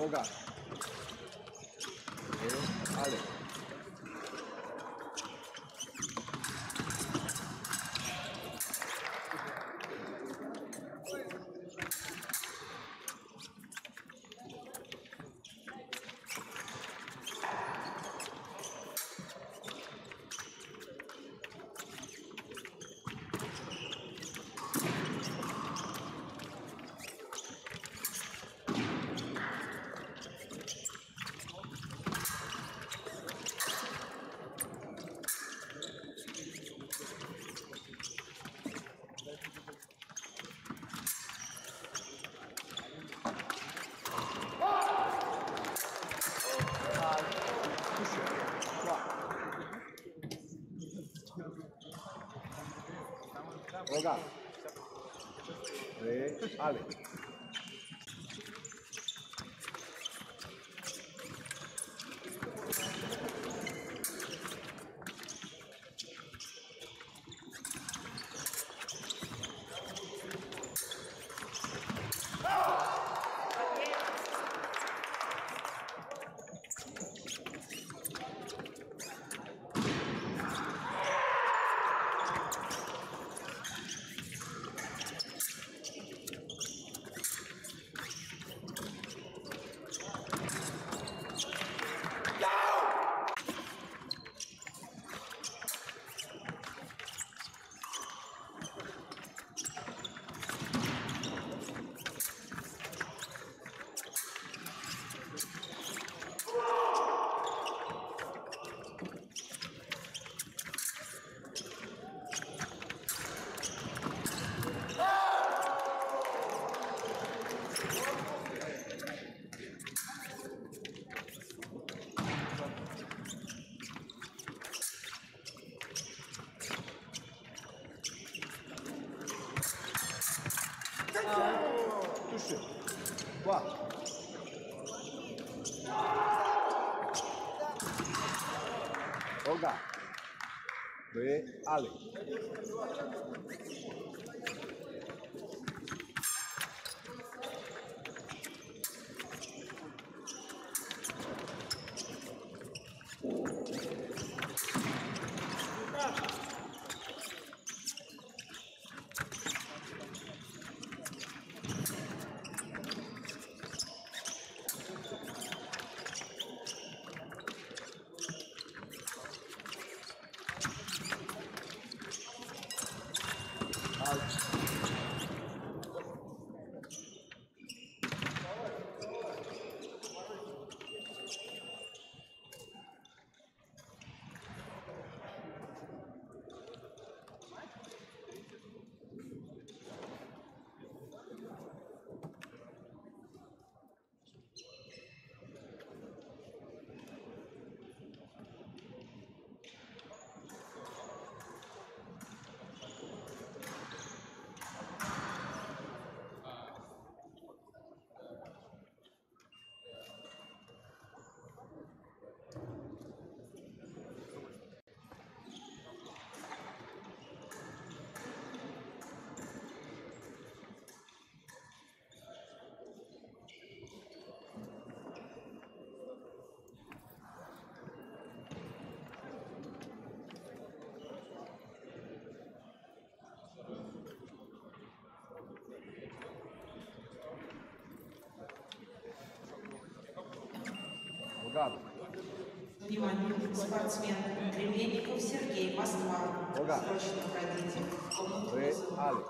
Olga. Re, Ale. Legal. Três, ali. Re, Внимание, спортсмен Гребенников Сергей, Москва. Срочно пройдите в комнату вызова.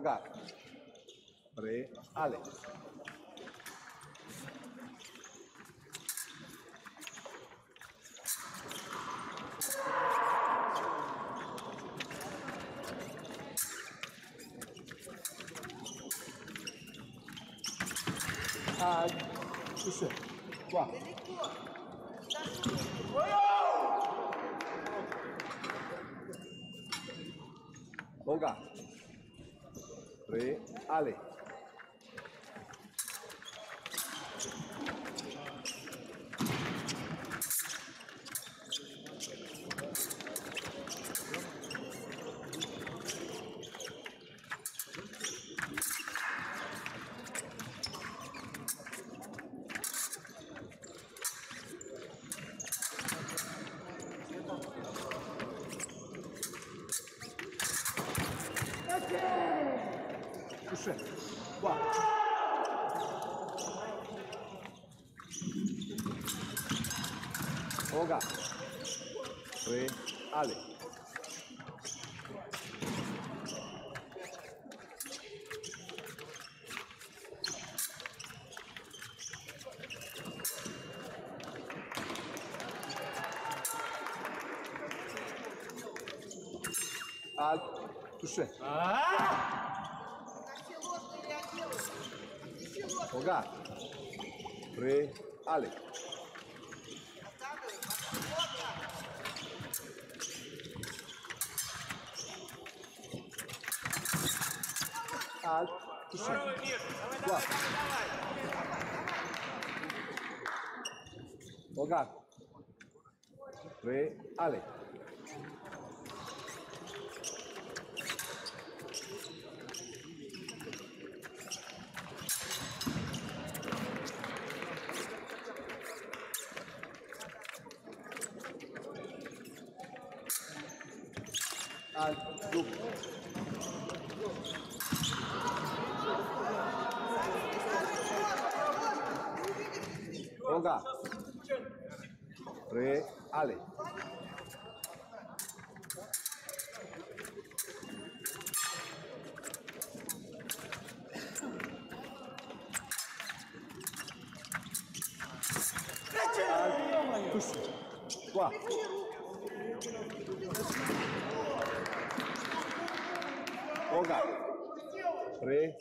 Hogar. Prêt, allez. Ah, touché. Quoi Hogar. re ale Touché. Quoi Hogar. Prêt, allez. Al, touché. Hogar. Prêt, allez. Al, touché. Quoi Hogar. Prêt, allez. Al, Yoga. 3. Ale. Qua. Yoga. 3.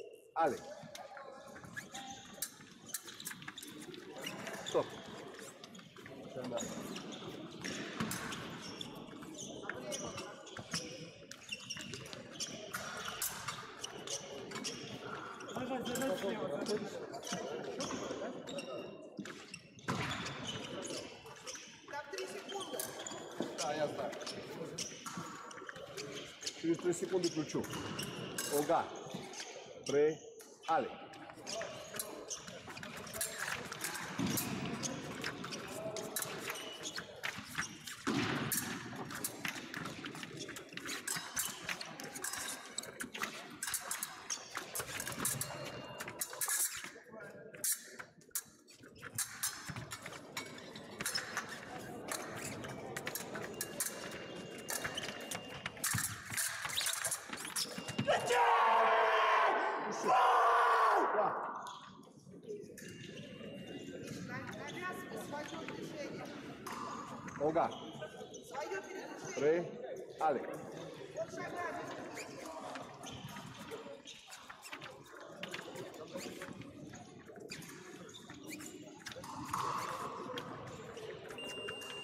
ia asta. Și 3 secunde cruciu. Oga. Pre. Ale.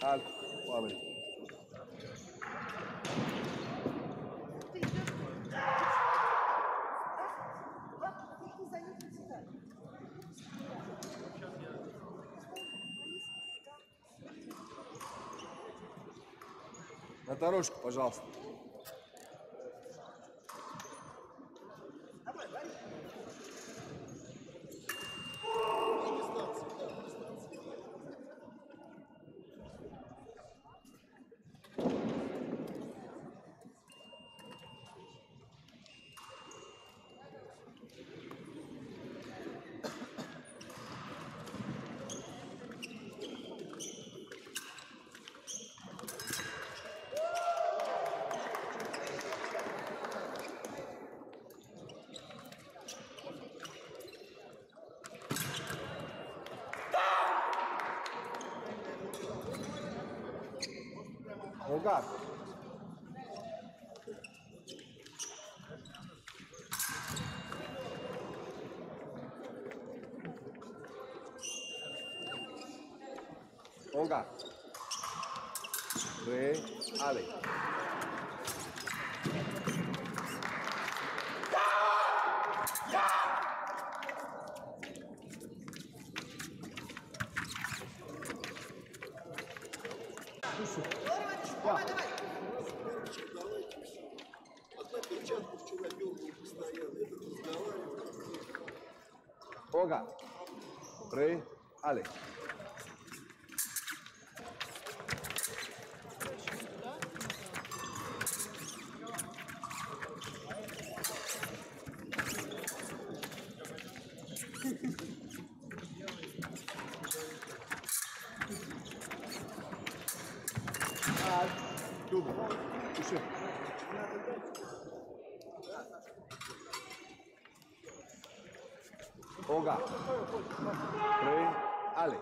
Al. Oameni. На дорожку, пожалуйста. God. On ale. Давай, давай. Перчик, давайте все. Одна перчатка вчера белка постоянно. Я так разговаривал. Ога. Три. Алекс. Oga, three, Ali.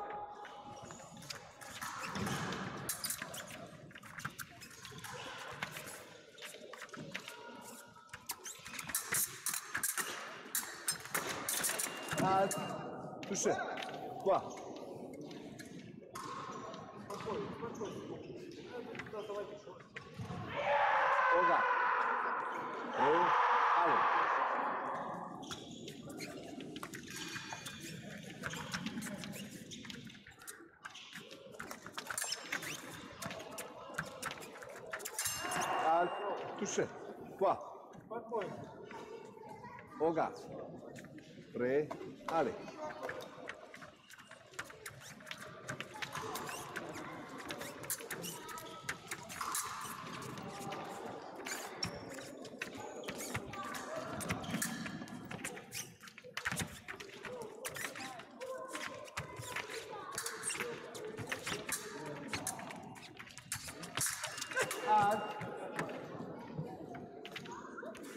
Touché. Quoi? pa pa Oga. Pre. Ali.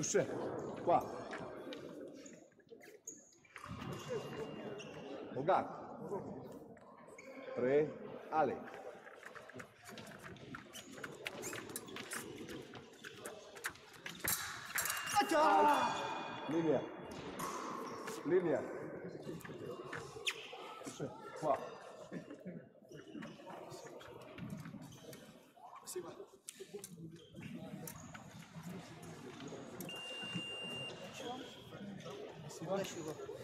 Sus, qua. Ogat. 3, Ale. Ah, Accia! Linea. Linea. Qua. 我去过。